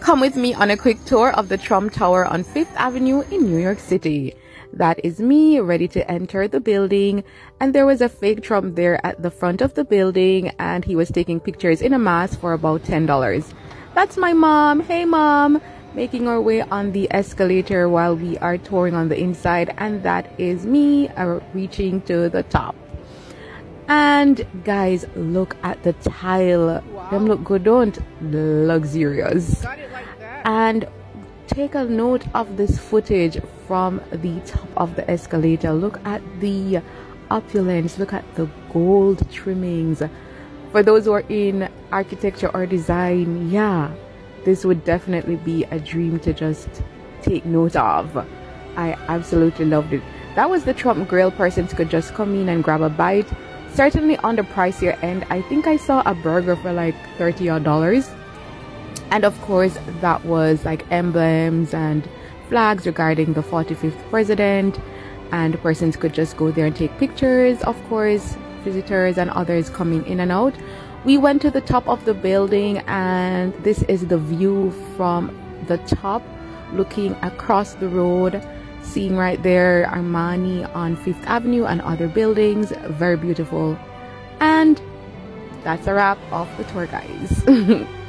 Come with me on a quick tour of the Trump Tower on Fifth Avenue in New York City. That is me ready to enter the building. And there was a fake Trump there at the front of the building and he was taking pictures in a mask for about $10. That's my mom. Hey mom. Making our way on the escalator while we are touring on the inside. And that is me uh, reaching to the top. And guys, look at the tile. Wow. Them look good, don't? Luxurious. And take a note of this footage from the top of the escalator. Look at the opulence. Look at the gold trimmings. For those who are in architecture or design, yeah, this would definitely be a dream to just take note of. I absolutely loved it. That was the Trump Grill. Persons could just come in and grab a bite certainly on the pricier end. I think I saw a burger for like 30 odd dollars. And of course, that was like emblems and flags regarding the 45th president. And persons could just go there and take pictures, of course, visitors and others coming in and out. We went to the top of the building, and this is the view from the top looking across the road Seeing right there Armani on Fifth Avenue and other buildings. Very beautiful. And that's a wrap of the tour, guys.